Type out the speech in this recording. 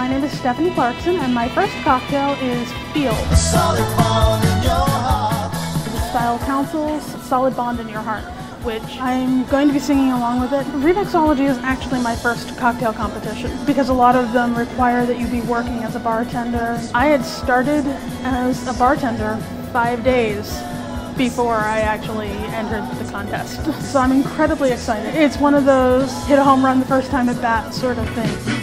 My name is Stephanie Clarkson, and my first cocktail is Feel. Style Council's Solid Bond in Your Heart, which I'm going to be singing along with it. Remixology is actually my first cocktail competition because a lot of them require that you be working as a bartender. I had started as a bartender five days before I actually entered the contest. So I'm incredibly excited. It's one of those hit a home run the first time at bat sort of things.